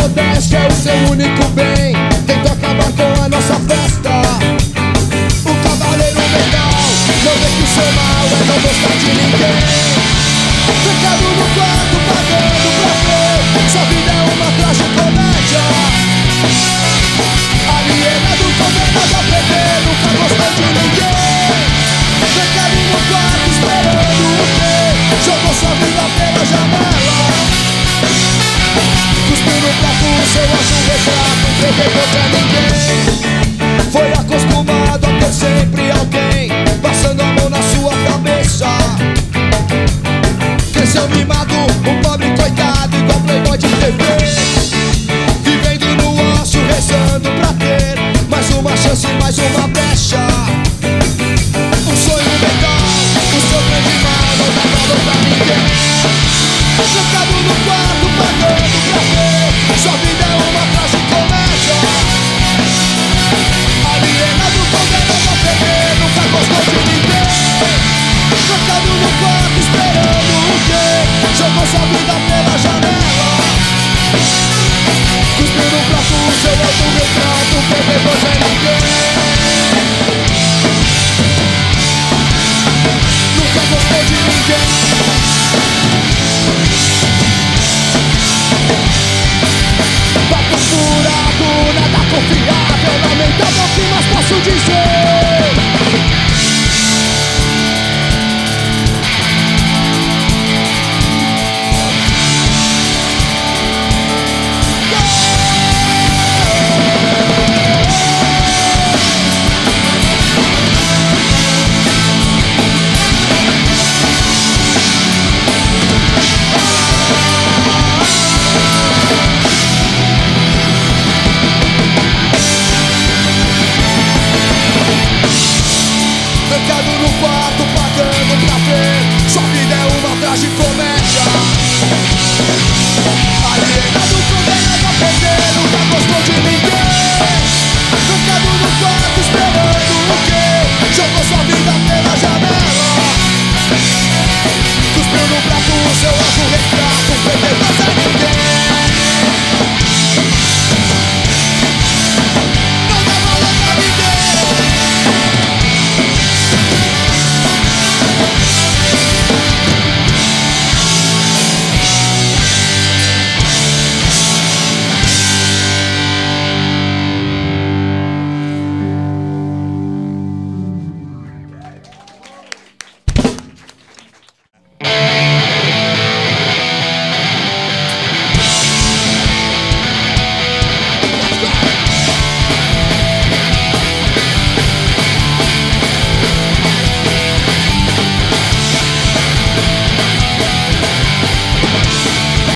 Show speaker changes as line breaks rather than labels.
modéstia é o seu único bem. retrato, seu autorretrato Quem pegou pra ninguém Foi acostumado a ter sempre alguém Passando a mão na sua cabeça. Cresceu me é de ninguém. Tá Tô furado, nada confiável Lamentável que mais posso dizer trancado no quarto, pagando pra ver. Sua vida é uma tragicomédia. Alienado, condenado a é perder, nunca gostou de ninguém. Trancado no quarto, esperando o quê? Jogou sua vida pela janela. Cuspiu no prato, seu autorretrato, perdeu.